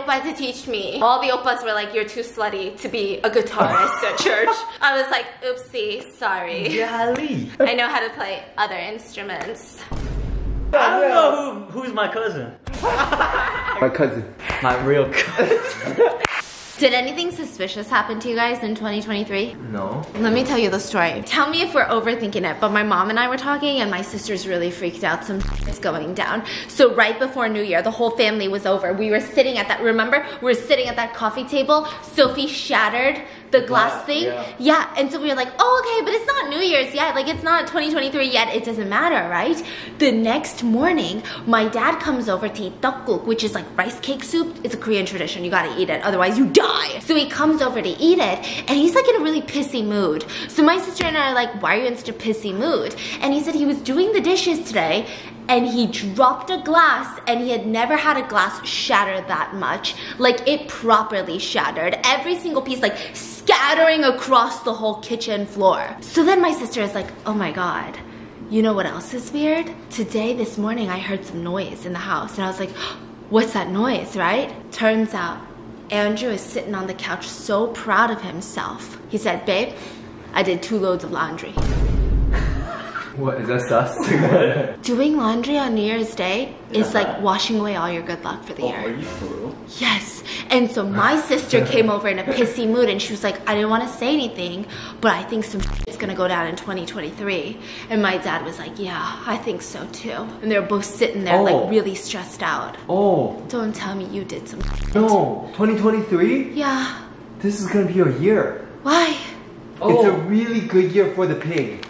oppa to teach me. All the oppas were like, you're too slutty to be a guitarist at church. I was like, oopsie, sorry. Golly. I know how to play other instruments. I don't know oh. who, who's my cousin. My cousin. My real cousin. Did anything suspicious happen to you guys in 2023? no. Let me tell you the story. Tell me if we're overthinking it, but my mom and I were talking and my sister's really freaked out. Some is going down. So right before New Year, the whole family was over. We were sitting at that, remember? We were sitting at that coffee table. Sophie shattered the glass Glass, thing. yeah. Yeah, and so we were like, oh, okay, but it's not New Year's yet. Like, it's not 2023 yet. It doesn't matter, right? The next morning, my dad comes over to eat tteokguk, which is like rice cake soup. It's a Korean tradition. You gotta eat it, otherwise you die. So he comes over to eat it, and he's like in a really pissy mood. So my sister and I are like, why are you in such a pissy mood? And he said he was doing the dishes today, and he dropped a glass and he had never had a glass shatter that much. Like it properly shattered. Every single piece like scattering across the whole kitchen floor. So then my sister is like oh my god. You know what else is weird? Today this morning i heard some noise in the house. And i was like what's that noise right? Turns out andrew is sitting on the couch so proud of himself. He said babe i did two loads of laundry What is that sus? Doing laundry on New Year's Day is like washing away all your good luck for the Oh, year. are you for real? Yes. And so my sister came over in a pissy mood and she was like, I didn't want to say anything, but I think some is gonna go down in 2023. And my dad was like, Yeah, I think so too. And they were both sitting there Oh. like really stressed out. oh, Don't tell me you did some. no. 2023? Yeah. This is gonna be your year. Why? Oh. It's a oh. really good year for the pig.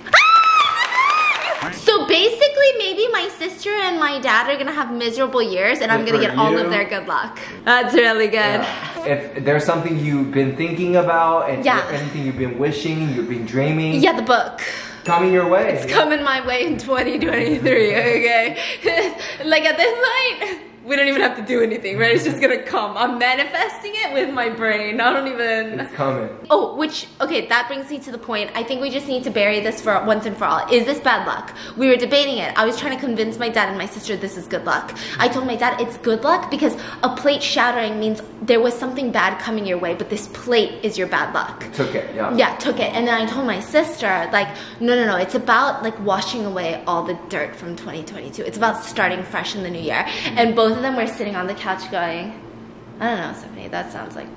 So basically, maybe my sister and my dad are gonna have miserable years and I'm gonna for get all of their good luck. That's really good. If there's something you've been thinking about and Yeah. anything you've been wishing, you've been dreaming, Yeah, the book. coming your way. It's coming my way in 2023, okay? like at this point, we don't even have to do anything, right? It's just gonna come. I'm manifesting it with my brain. I don't even. It's coming. Oh, which, okay, that brings me to the point. I think we just need to bury this for once and for all. Is this bad luck? We were debating it. I was trying to convince my dad and my sister this is good luck. I told my dad it's good luck because a plate shattering means there was something bad coming your way, but this plate is your bad luck. Took it, yeah. Yeah, took it. And then I told my sister, like, no, no, no, it's about like washing away all the dirt from 2022. It's about starting fresh in the new year. And both of them were sitting on the couch going, I don't know, Stephanie, that sounds like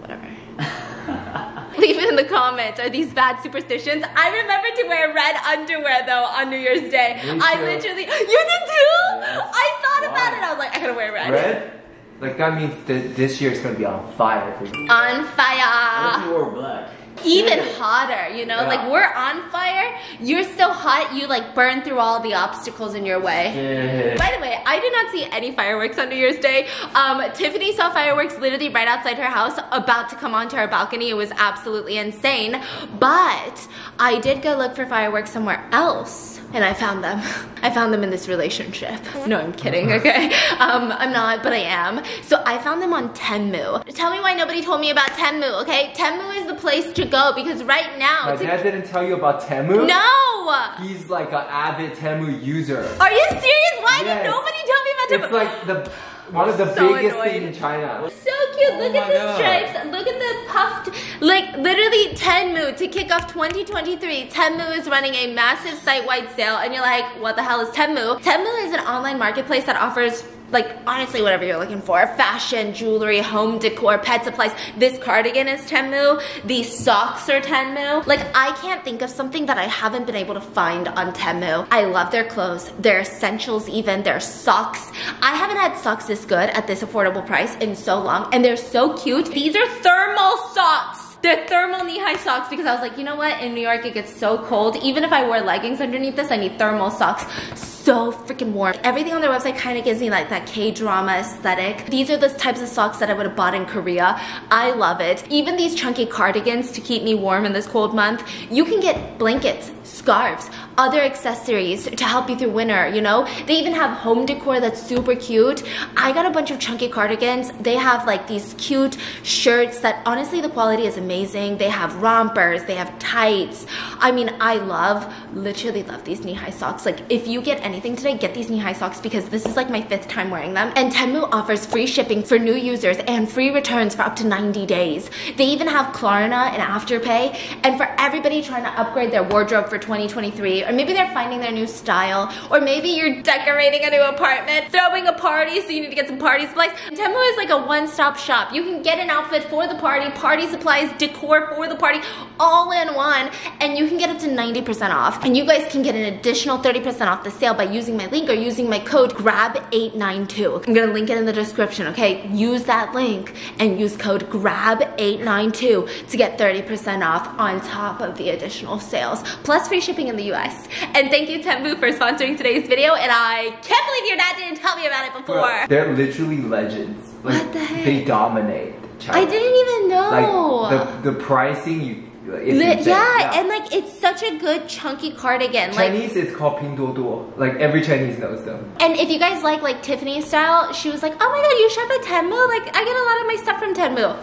whatever. Leave it in the comments. Are these bad superstitions? I remember to wear red underwear though on New Year's Day. I literally, you did too? Yes. I thought about it. I was like, I gotta wear red. Red? Like that means that this year is gonna be on fire for you. On What if fire. you wore black? Even hotter, you know? Yeah. Like we're on fire, you're so hot you like burn through all the obstacles in your way. Yeah. By the way, I did not see any fireworks on New Year's Day. Um, Tiffany saw fireworks literally right outside her house, about to come onto our balcony. It was absolutely insane. But I did go look for fireworks somewhere else, and I found them. I found them in this relationship. No, I'm kidding, okay? Um, I'm not, but I am. So I found them on Temu. Tell me why nobody told me about Temu, okay? Temu is the place to go because right now, My to- dad didn't tell you about Temu? no! He's like an avid Temu user. Are you serious? Why Yes. did nobody tell me about Temu? It's like the one of the So biggest annoyed. things in China. So cute. Look Oh at my the God. stripes. Look at the puffed. Like literally Temu to kick off 2023. Temu is running a massive site-wide sale, and you're like, what the hell is Temu? Temu is an online marketplace that offers. Like honestly, whatever you're looking for, fashion, jewelry, home decor, pet supplies. This cardigan is Temu. These socks are Temu. Like I can't think of something that I haven't been able to find on Temu. I love their clothes, their essentials, even their socks. I haven't had socks this good at this affordable price in so long, and they're so cute. These are thermal socks. They're thermal knee-high socks because I was like, you know what? In New York, it gets so cold. Even if I wear leggings underneath this, I need thermal socks. So freaking warm. Everything on their website kind of gives me like that K-drama aesthetic. These are the types of socks that I would have bought in Korea. I love it. Even these chunky cardigans to keep me warm in this cold month. You can get blankets, scarves, other accessories to help you through winter, you know? They even have home decor that's super cute. I got a bunch of chunky cardigans. They have like these cute shirts that honestly the quality is amazing. They have rompers, they have tights. I mean, I love, literally love these knee-high socks. Like if you get anything anything today, get these knee-high socks because this is like my fifth time wearing them. And Temu offers free shipping for new users and free returns for up to 90 days. They even have Klarna and Afterpay. And for everybody trying to upgrade their wardrobe for 2023, or maybe they're finding their new style, or maybe you're decorating a new apartment, throwing a party, so you need to get some party supplies. Temu is like a one-stop shop. You can get an outfit for the party, party supplies, decor for the party, all in one, and you can get up to 90% off. And you guys can get an additional 30% off the sale by using my link or using my code GRAB892. I'm gonna link it in the description, okay? Use that link and use code GRAB892 to get 30% off on top of the additional sales, plus free shipping in the US. And thank you Temu for sponsoring today's video, and I can't believe your dad didn't tell me about it before. Bro, they're literally legends. Like, What the heck? They dominate China. I didn't even know. Like the the pricing you. It's Li- insane. yeah, and like it's such a good chunky cardigan. Like Chinese is called Pinduoduo. Like every Chinese knows them. And if you guys like like Tiffany style, she was like, "Oh my god, you shop at Temu? Like I get a lot of my stuff from Temu."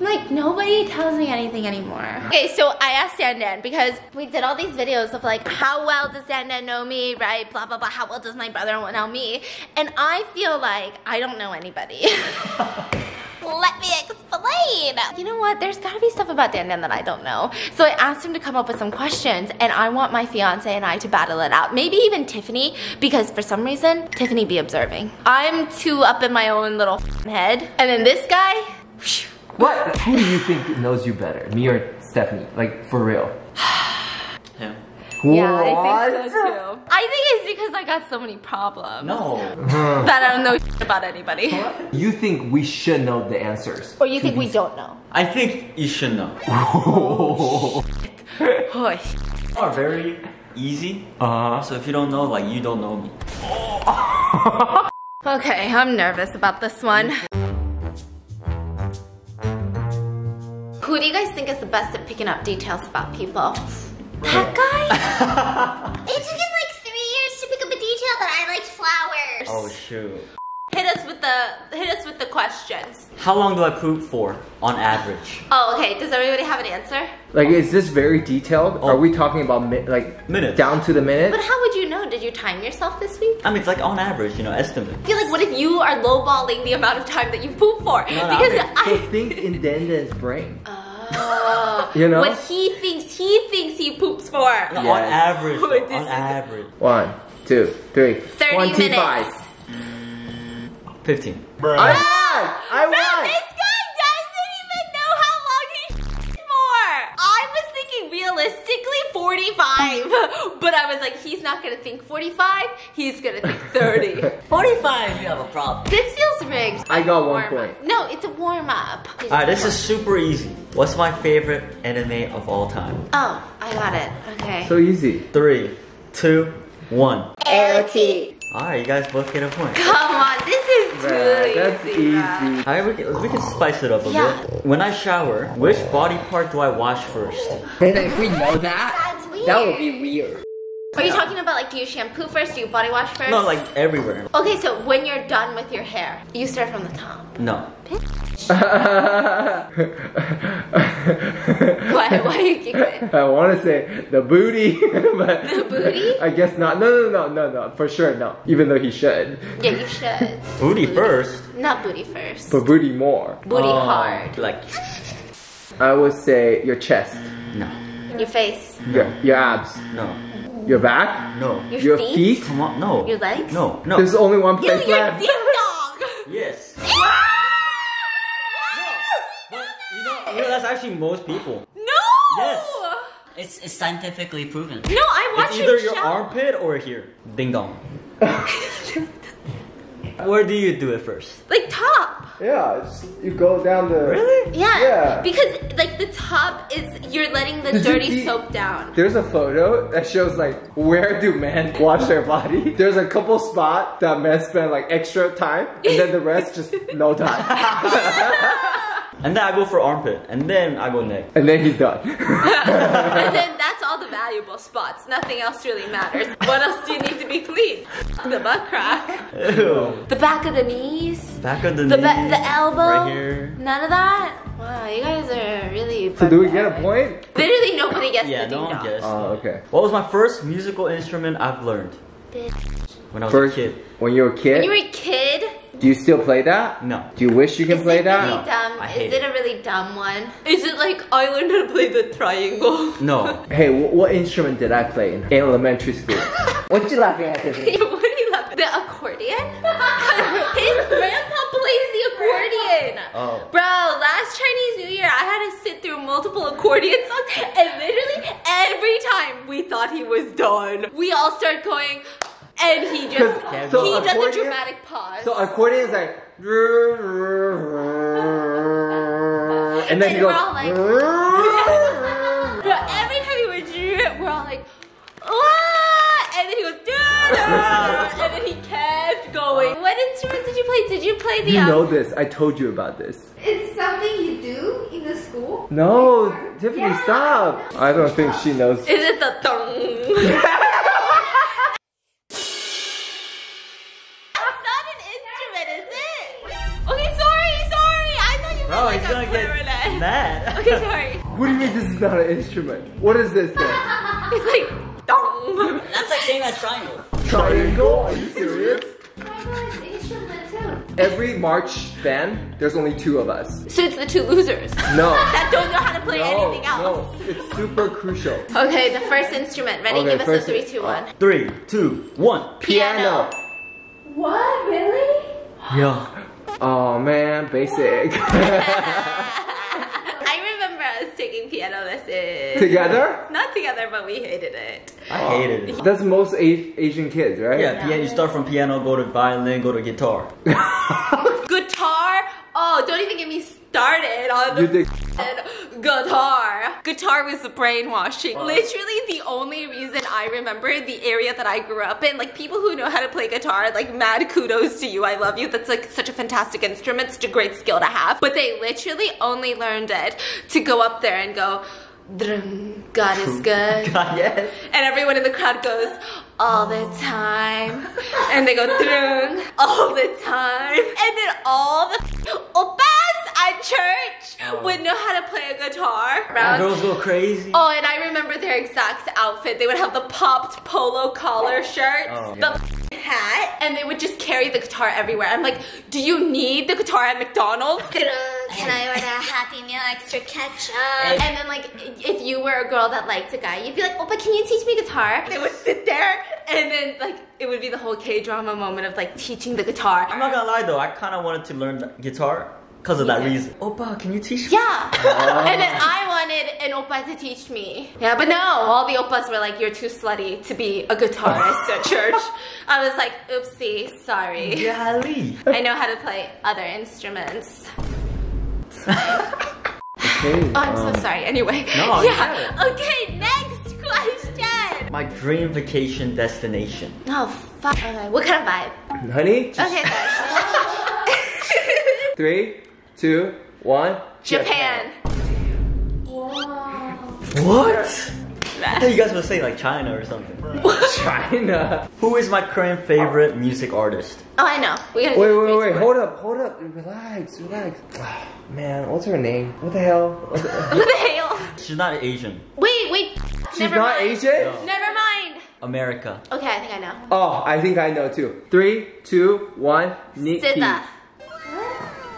I'm like nobody tells me anything anymore. Okay, so I asked Dan Dan because we did all these videos of like how well does Dan Dan know me, right? Blah blah blah. How well does my brother know me? And I feel like I don't know anybody. Let me explain. You know what? There's gotta be stuff about Dan Dan that I don't know. So I asked him to come up with some questions, and I want my fiance and I to battle it out. Maybe even Tiffany, because for some reason, Tiffany be observing. I'm too up in my own little head. And then this guy, whew, What? Who do you think knows you better? Me or Stephanie? Like for real? Yeah. yeah, I think so too. I think it's because I got so many problems No. that I don't know about anybody. You think we should know the answers? Or you think we don't know? I think you should know. Oh, Are very easy. Uh So if you don't know, like you don't know me. Okay, I'm nervous about this one. Who do you guys think is the best at picking up details about people? That guy? It took him like three years to pick up a detail that I liked flowers. Oh shoot. hit us with the hit us with the questions. How long do I poop for on average? Oh, okay. Does everybody have an answer? Like, is this very detailed? Oh. Are we talking about mi- like Minutes. down to the minute? But how would you know? Did you time yourself this week? I mean, it's like on average, you know, estimate. I feel like what if you are lowballing the amount of time that you poop for? No, no, because I So I. think in Dandan's brain. Oh, You know? what he thinks he poops for. No, Yeah. On average, though, on average. One, two, three, 30 25. minutes. 15. I won! I won! 45, but I was like, he's not gonna think 45, he's gonna think 30. 45, you have a problem. this feels rigged. I got one point. No, it's a warm up. Alright, this is super easy. What's my favorite anime of all time? Oh, I got it. Okay. So easy. Three, two, one. LT. Alright, you guys both get a point. Come on, this is too Bruh, that's easy. easy. bruh. Alright, we can, we can spice it up a Yeah. bit. When I shower, which body part do I wash first? And if we know that, That's weird. that would be weird. Are you talking about like, do you shampoo first? Do you body wash first? No, like everywhere. Okay, so when you're done with your hair, you start from the top. No. Why? Why you keep it? I want to say the booty, but The booty? I guess not. No, no, no, no, no. For sure, no. Even though he should, Yeah, you should. Booty first. Not booty first. but booty more. Booty Oh, hard. Like, I would say your chest, no, Your face. your your abs, no, your back, no. Your, your feet. feet. Come on, no. Your legs? No, no. There's only one You, place your left. ding dong. Yes. But you know, you know, that's actually most people. No. Yes. It's, it's scientifically proven. No, I watch It's either your armpit or here. Ding dong. Where do you do it first? Like top. Yeah, just, you go down the. Really? Yeah. Yeah. Because like the top is you're letting the Did dirty see- soap down. There's a photo that shows like where do men wash their body. There's a couple spot that men spend like extra time, and then the rest just no time, And then I go for armpit, and then I go neck. and then he's done. and then that's all the valuable spots. Nothing else really matters. What else do you need to be clean? The butt crack. Ew. The back of the knees. Back of the The knee. ba- the elbow. Right here. None of that. Wow, you guys are really. so do we get a point? Literally nobody gets Yeah, the no ding one dong. guessed. Oh, okay. What was my first musical instrument I've learned? Bitch. when I was First, a kid. when you were a kid, When you were a kid, do you still play that? No. Do you wish you can is play it that? really No, dumb? I Is it it. a really dumb one? Is it like I learned how to play the triangle? No. Hey, wh- what instrument did I play in elementary school? what you laughing at, Tiffany? what are you laughing? The accordion? His grandpa plays the accordion. Oh. Bro, last Chinese New Year, I had to sit through multiple accordion songs, and literally every time we thought he was done, we all start going, and he just So he does a dramatic pause. So accordion is like, and then And he we're goes. all like- Bro, every time he would do it, we're all like, what? And then he goes, "Da-da," and then he kept going. What instrument did you play? Did you play the? you um, know this. I told you about this. It's something you do in the school. No, Tiffany, stop. I don't think she knows. Is it the thong? I thought you meant Bro, like he's a gonna get mad. Okay, sorry. What do you mean this is not an instrument? What is this then? It's like dong. That's like same as triangle. Triangle? Are you serious? Triangle is instrument too. Every March band, there's only two of us. So it's the two losers No. that don't know how to play No, anything else. no, it's super crucial. Okay, the first instrument. Ready? Okay, Give us a first- three, two, one. Three, two, one. Piano. What? Really? Yeah. Oh man, basic. I remember us taking piano lessons. Together? Not together, but we hated it. I hated it. That's most A- Asian kids, right? Yeah, piano, you start from piano, go to violin, go to guitar. Guitar? Oh, don't even get me started on the guitar. Guitar was brainwashing. Literally the only reason I remember the area that I grew up in, like people who know how to play guitar, like mad kudos to you. I love you. That's like such a fantastic instrument, such a great skill to have. But they literally only learned it to go up there and go, "Drum, God is good. God, yes. And everyone in the crowd goes, all the time. And they go, all the time. And then all the oh, oppas at church Oh. would know how to play a guitar. And Round- girls go crazy. Oh, and I remember their exact outfit. They would have the popped polo collar oh. shirts, Oh, the hat, and they would just carry the guitar everywhere. I'm like, do you need the guitar at McDonald's? Can I order a Happy Meal extra ketchup? And then like, if you were a girl that liked a guy, you'd be like, oh, but can you teach me guitar? They would sit there, and then like, it would be the whole K-drama moment of like teaching the guitar. I'm not gonna lie though, I kind of wanted to learn the guitar because of that reason. Oppa, can you teach me? Yeah. and then I wanted an oppa to teach me. Yeah, but no, all the oppas were like, you're too slutty to be a guitarist at church. I was like, oopsie, sorry. Golly. I know how to play other instruments. Okay, Oh, I'm um, so sorry. Anyway. No, you yeah. Okay, next question. My dream vacation destination. Oh, fuck. Okay, what kind of vibe? honey, just Okay, sorry. three, two, one. Japan. What? I thought you guys would say like China or something. China. Who is my current favorite music artist? Oh, I know. We gotta Wait, wait, wait, hold up, hold up, relax, relax. Man, what's her name? What the hell? What the hell? She's not Asian. Wait, wait. She's Never not mind. Asian? No. Never mind. America. Okay, I think I know. Oh, I think I know too. Three, two, one. Nikki. SZA.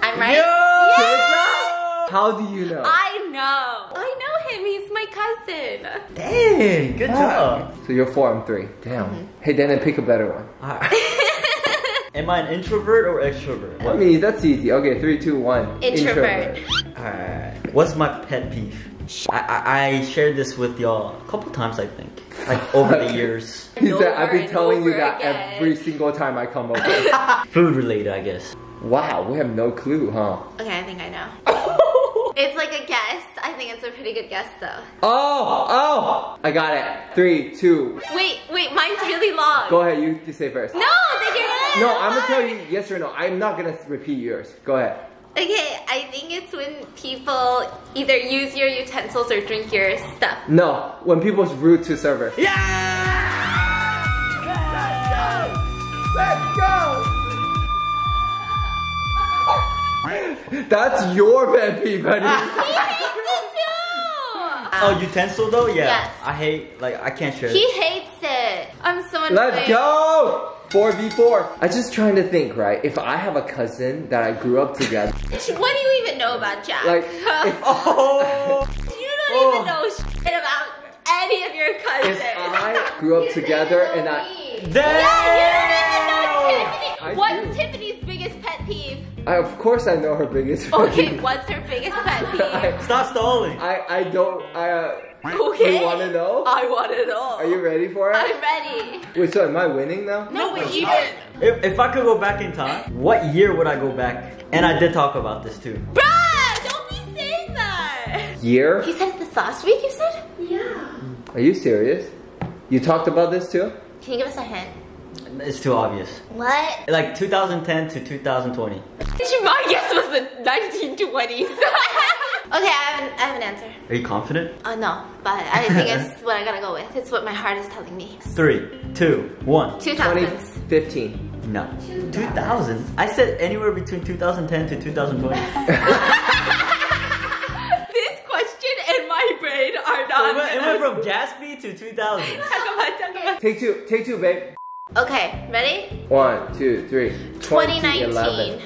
I'm right. SZA? How do you know? I know. I know him. He's my cousin. Dang, good job. So you're four, I'm three. Damn. Mm-hmm. Hey, then pick a better one. Alright. Am I an introvert or extrovert? I mean, that's easy. Okay, three, two, one. Introvert. Alright. What's my pet peeve? I, I, I shared this with y'all a couple times, I think. Like over the years. He said, Over I've been and telling you over that again." every single time I come over. Food related, I guess. Wow, we have no clue, huh? Okay, I think I know. It's like a guess. I think it's a pretty good guess though. Oh, oh! I got it. Three, two. Wait, wait, mine's really long. Go ahead, you, you say first. No, then you're gonna. No, I'm gonna tell you yes or no. I'm not gonna repeat yours. Go ahead. Okay, I think it's when people either use your utensils or drink your stuff. No, when people's rude to server. Yeah! Let's go! Let's go! That's your pet peeve, buddy. He hates it too. Oh, utensil though? Yeah. Yes. I hate, like, I can't share He it. hates it. I'm so annoyed. Let's go! 4v4. I'm just trying to think, right? If I have a cousin that I grew up together, What do you even know about Jack? like, if, Oh, you don't Oh. even know shit about any of your cousins. if I grew up together and I, yeah, I, of course I know her biggest Okay, what's her biggest pet peeve? I, stop stalling. I, I don't, I, uh, Okay. you wanna know? I want to know. Are you ready for it? I'm ready. Wait, so am I winning now? No, but you didn't. If, if I could go back in time, what year would I go back? And I did talk about this too. Bruh, don't be saying that. Year? He said this last week, you said? Yeah. Are you serious? You talked about this too? Can you give us a hint? It's too obvious. What? Like 2010 to 2020. My guess was the 1920s. okay, I have, an, I have an answer. Are you confident? Oh no, but I think it's what I gotta go with. It's what my heart is telling me. Three, two, one. 2000s. 2015. No. 2000. I said anywhere between 2010 to 2020. this question and my brain are it, not. went, it went from Gatsby to 2000. Talk about, talk about. Take two, take two, babe. Okay, ready? One, two, three. 2019. 2011.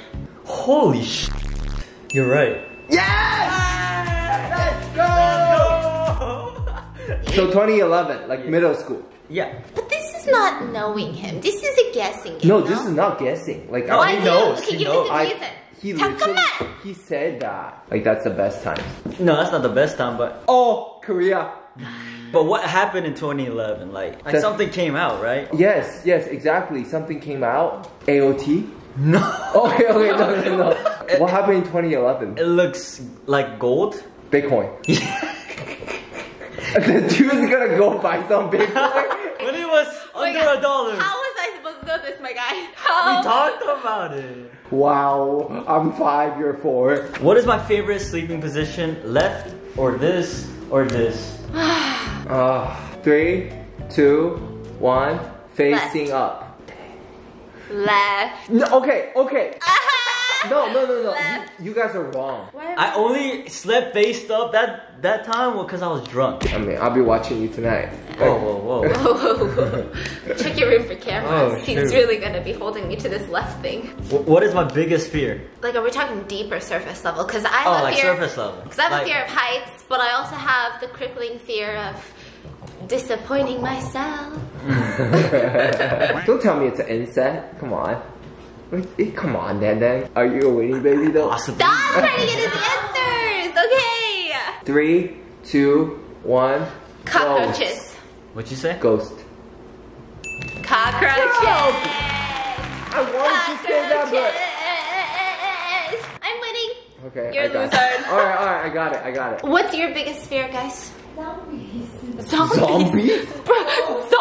Holy sh! You're right. Yes! Let's go! So 2011, like middle school. Yeah. But this is not knowing him. This is a guessing game. No, this is not guessing. Like No, I, he Why knows, Okay, he give knows. me the I, reason he literally, he said that. Like that's the best time. No, that's not the best time, but oh, Korea. But what happened in 2011? Like, like something came out, right? Yes, yes, exactly. Something came out. AOT. No. okay, okay, no, no, no. What happened in 2011? It looks like gold. Bitcoin. the dude's gonna go buy some Bitcoin. when it was under a dollar. How was I supposed to know this, my guy? We talked about it. Wow, I'm five, you're four. What is my favorite sleeping position? Left or this or this? Uh, three, two, one, facing up. Left. No, okay, okay. No, no, no, no. You, you guys are wrong. I only slept faced up that that time because I was drunk. I mean, I'll be watching you tonight. Whoa, whoa, whoa. Whoa, whoa, whoa. Check your room for cameras. Oh, He's shoot. really gonna be holding me to this left thing. Wh- what is my biggest fear? Like, are we talking deep or surface level? Because I oh, have Oh, a like fear. surface level. Because I have Like- a fear of heights, but I also have the crippling fear of disappointing myself. Don't tell me it's an inset. Come on. Wait, eh, Come on, Dan Dan. Are you a winning baby though? Possibly. Stop trying to get his answers, okay? Three, two, one. Cockroaches. What'd you say? Ghost. Cockroaches. I wanted to say that, but... I'm winning. okay. You're I got loser. It. All right, all right. I got it. I got it. What's your biggest fear, guys? Zombies. Zombies. Zombies? Zombies.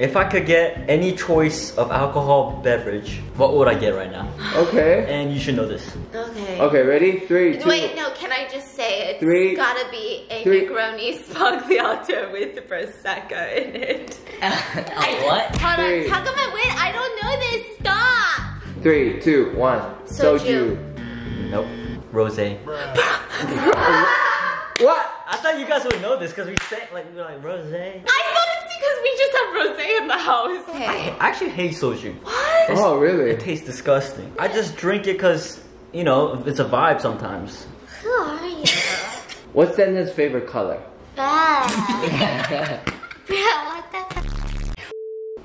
If I could get any choice of alcohol beverage, what would I get right now? Okay. And you should know this. Okay. Okay. Ready? Three, two. Wait, no, can I just say it's Three, gotta be a three. Negroni Sbagliato with Prosecco in it. A what? Hold Three. on, how come I win? I don't know this. Stop! Three, two, one. Soju. Nope. Rose. What? I thought you guys would know this because we sang like we were like rose. I thought it's because we just have rosé in the house. Okay. I actually hate soju. What? Oh, really? It tastes disgusting. I just drink it because you know it's a vibe sometimes. Who are you? What's Dennis' favorite color? Bad. Bro, what the?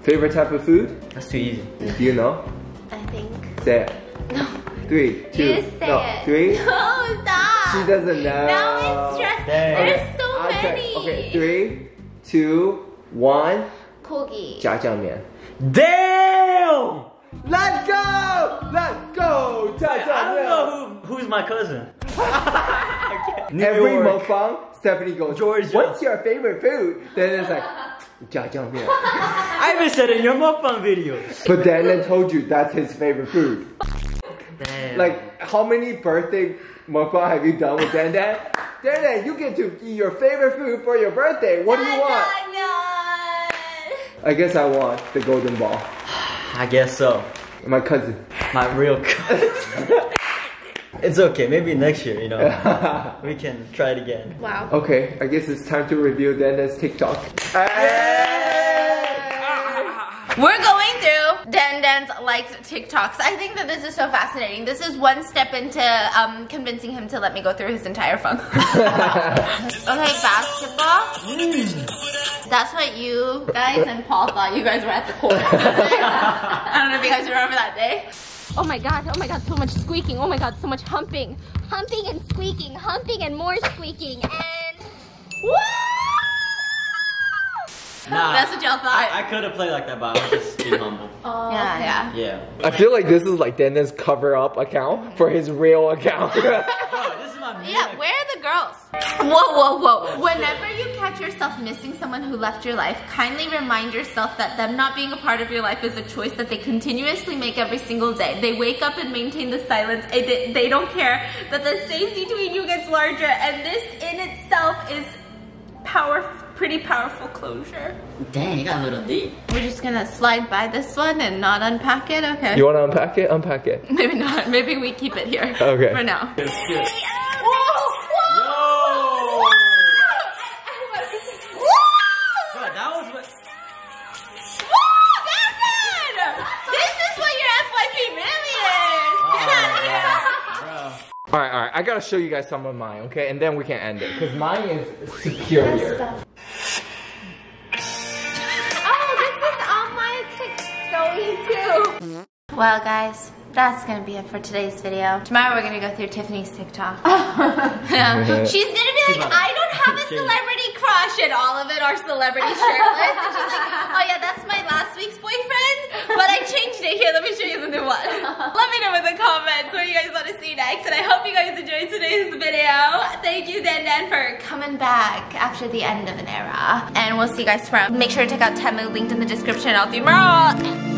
Favorite type of food? That's too easy. Do you know? I think. Say it. No. Three, two, You say no, it. three. No, stop. She doesn't know. Now it's stressful. Dang. There's so I'll try- many. Okay, three, two, one. Corgi. 짜장면. Damn! Let's go! Let's go! I don't know who, who's my cousin. Every mukbang, Stephanie goes, Georgia. What's your favorite food? Then it's like, jjajangmyeon. I even said in your mukbang videos. But Daniel told you that's his favorite food. Damn. Like, how many birthday mukbang have you done with Dan Dan? Dan Dan, you get to eat your favorite food for your birthday. What do you want? I guess I want the golden ball. I guess so. My cousin. My real cousin. it's okay. Maybe next year, you know, we can try it again. Wow. okay, I guess it's time to review Dan's TikTok. We're going through Dan Dan's liked TikToks. I think that this is so fascinating. This is one step into um, convincing him to let me go through his entire phone. okay, basketball. That's what you guys and Paul thought you guys were at the court. I don't know if you guys remember that day. Oh my god, oh my god, so much squeaking. Oh my god, so much humping. Humping and squeaking, humping and more squeaking, and. Nah, That's what y'all thought. I, I could have played like that, but I was just being humble. Oh, yeah, yeah. Yeah. I feel like this is like Dennis cover up account for his real account. Bro, this is Yeah, where are the girls? Whoa, whoa, whoa. Whenever you catch yourself missing someone who left your life, kindly remind yourself that them not being a part of your life is a choice that they continuously make every single day. They wake up and maintain the silence. They, they don't care that the space between you gets larger, and this in itself is power, pretty powerful closure. Dang, you got a little deep. We're just gonna slide by this one and not unpack it, okay? you wanna unpack it? Unpack it. Maybe not. Maybe we keep it here. Okay. For now. I gotta show you guys some of mine, okay? And then we can end it. Because mine is superior. Oh, this is on my TikTok too. Well, guys, that's gonna be it for today's video. Tomorrow we're gonna go through Tiffany's TikTok. yeah. She's gonna be like, I don't have a celebrity crush, and all of it are celebrity shirtless. And she's like, oh yeah, that's my last week's boyfriend, but I changed it. Here, let me show you the new one. Let me know in the comments what you guys want to see next, and I hope you guys enjoyed today's video. Thank you, Dan Dan, for coming back after the end of an era. And we'll see you guys tomorrow. Make sure to check out Temu, linked in the description. I'll see you tomorrow.